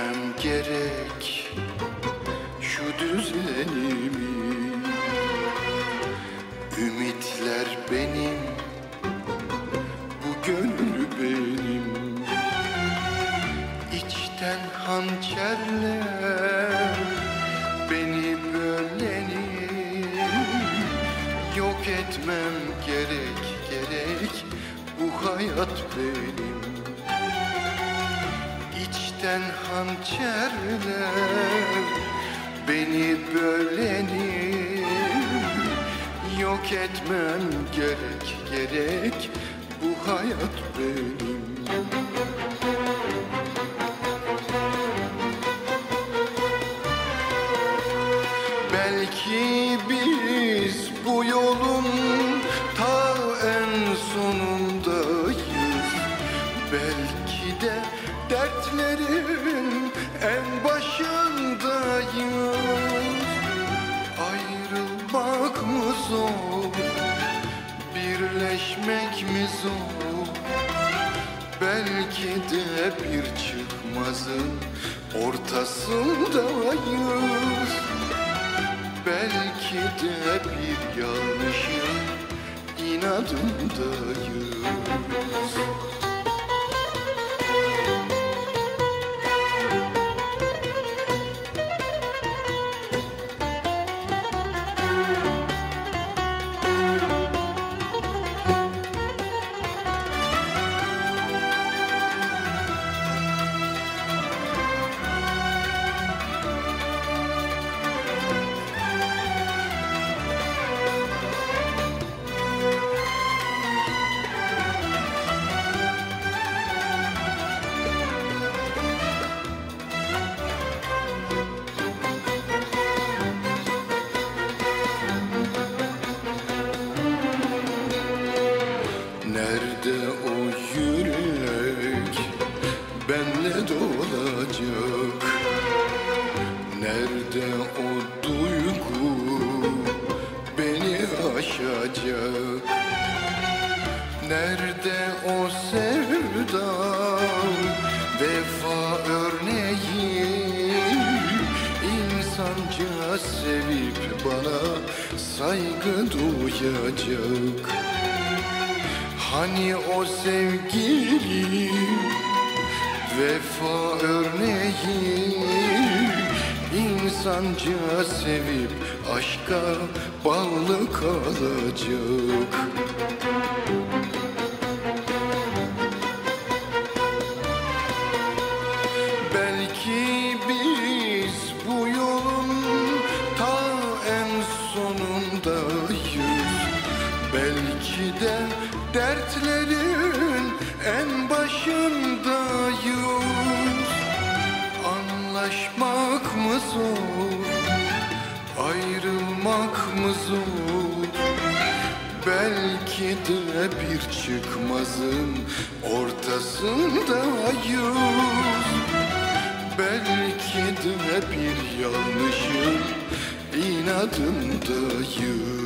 Değişmem gerek şu düzenimi. Ümitler benim, bu gönül benim. İçten hançerler beni bölenim Yok etmem gerek gerek bu hayat benim İçten hançerler beni bölenim Yok etmem gerek gerek bu hayat benim. Belki biz zor Belki de bir çıkmazın ortasındayız Belki de bir yanlışın inadındayız Nerede o sevda? Vefa örneği. İnsanca sevip bana saygı duyacak. Hani o sevgili? Vefa örneği. İnsanca sevip aşka bağlı kalacak başındayız Anlaşmak mı zor, ayrılmak mı zor? Belki de bir çıkmazın ortasındayız. Belki de bir yanlışın inadındayız